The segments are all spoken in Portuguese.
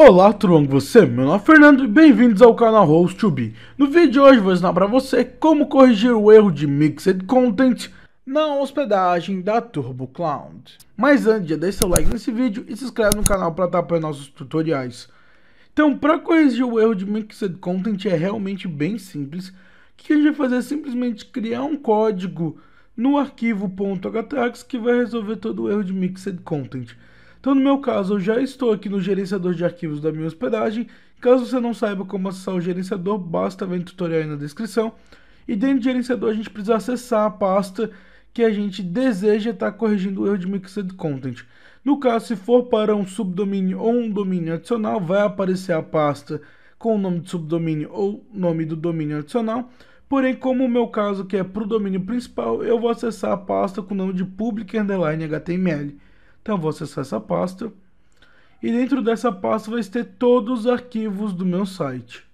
Olá, com você? Meu nome é Fernando e bem-vindos ao canal Host2Be. No vídeo de hoje vou ensinar para você como corrigir o erro de Mixed Content na hospedagem da Turbo Cloud. Mas antes, já deixa seu like nesse vídeo e se inscreve no canal para estar apoiando nossos tutoriais. Então, para corrigir o erro de Mixed Content é realmente bem simples. O que a gente vai fazer é simplesmente criar um código no arquivo .htags que vai resolver todo o erro de Mixed Content. Então, no meu caso, eu já estou aqui no gerenciador de arquivos da minha hospedagem. Caso você não saiba como acessar o gerenciador, basta ver o tutorial aí na descrição. E dentro do gerenciador, a gente precisa acessar a pasta que a gente deseja estar corrigindo o erro de mixed content. No caso, se for para um subdomínio ou um domínio adicional, vai aparecer a pasta com o nome de subdomínio ou nome do domínio adicional. Porém, como o meu caso que é para o domínio principal, eu vou acessar a pasta com o nome de public underline HTML. Então vou acessar essa pasta. E dentro dessa pasta vai ter todos os arquivos do meu site.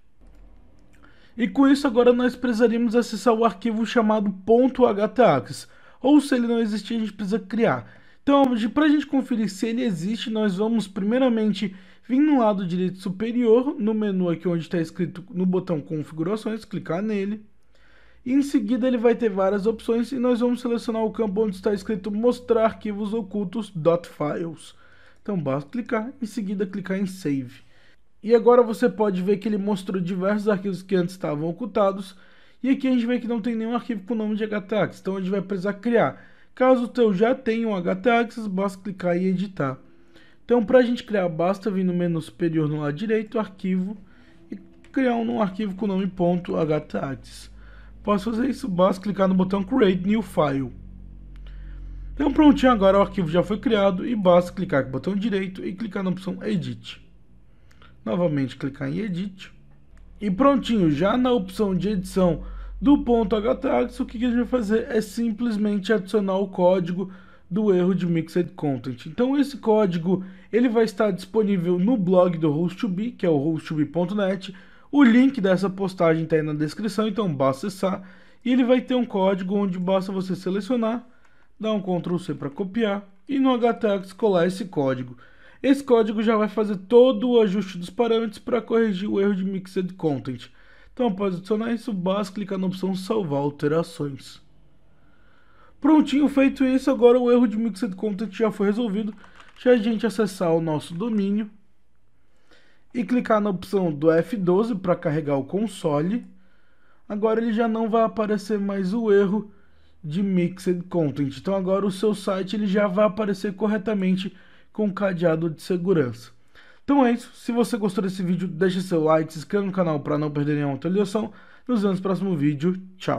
E com isso agora nós precisaríamos acessar o arquivo chamado .htaccess. Ou se ele não existir, a gente precisa criar. Então, para a gente conferir se ele existe, nós vamos primeiramente vir no lado direito superior, no menu aqui onde está escrito no botão configurações, clicar nele. Em seguida ele vai ter várias opções e nós vamos selecionar o campo onde está escrito mostrar arquivos ocultos .files. Então basta clicar, em seguida clicar em save. E agora você pode ver que ele mostrou diversos arquivos que antes estavam ocultados. E aqui a gente vê que não tem nenhum arquivo com nome de htaccess, então a gente vai precisar criar. Caso o teu já tenha um htaccess, basta clicar e editar. Então para a gente criar, basta vir no menu superior no lado direito, arquivo, e criar um arquivo com nome .htaccess. Posso fazer isso, basta clicar no botão Create New File. Então prontinho, agora o arquivo já foi criado e basta clicar com o botão direito e clicar na opção Edit. Novamente clicar em Edit. E prontinho, já na opção de edição do ponto .htags, o que a gente vai fazer é simplesmente adicionar o código do erro de Mixed Content. Então esse código ele vai estar disponível no blog do Host2Be, que é o host2be.net, o link dessa postagem está aí na descrição, então basta acessar. E ele vai ter um código onde basta você selecionar, dar um Ctrl C para copiar e no htaccess colar esse código. Esse código já vai fazer todo o ajuste dos parâmetros para corrigir o erro de Mixed Content. Então, após adicionar isso, basta clicar na opção Salvar alterações. Prontinho, feito isso, agora o erro de Mixed Content já foi resolvido. Já a gente acessar o nosso domínio, e clicar na opção do F12 para carregar o console, agora ele já não vai aparecer mais o erro de Mixed Content. Então agora o seu site ele já vai aparecer corretamente com cadeado de segurança. Então é isso. Se você gostou desse vídeo, deixe seu like, se inscreva no canal para não perder nenhuma atualização. Nos vemos no próximo vídeo. Tchau.